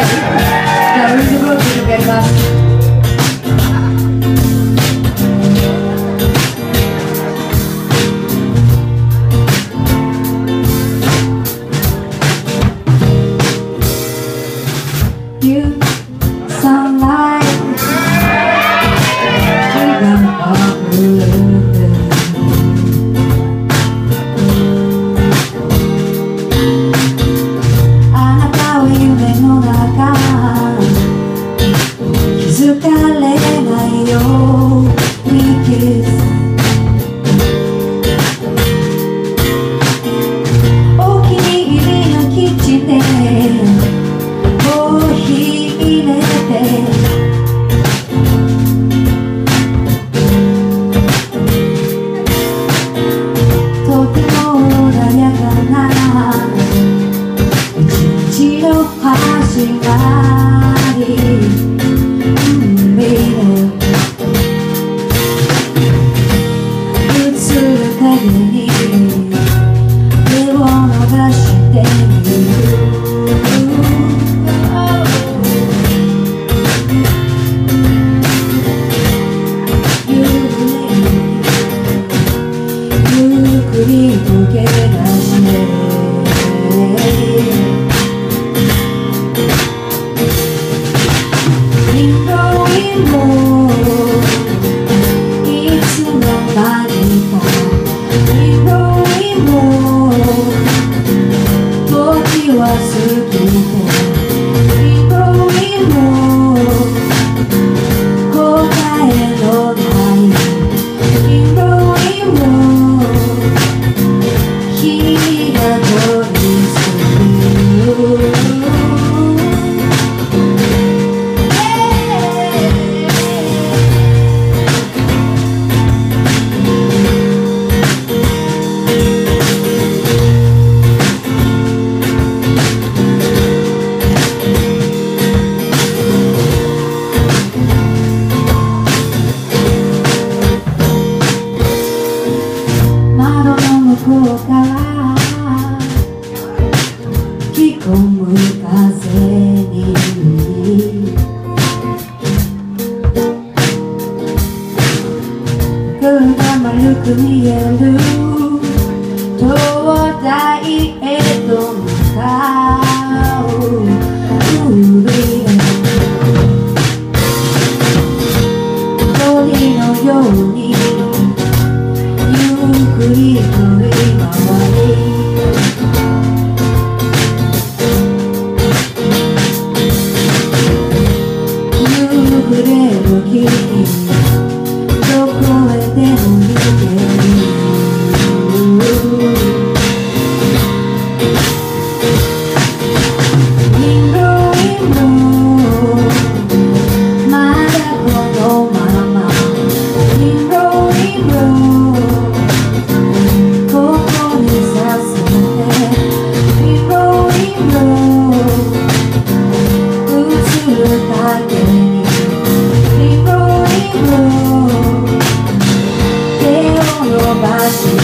ラウンドブロックに向かいます。 지루하신 날이 時は過ぎて。丸く見える。灯台へと向かう海鳥のようにゆっくりと Jesús.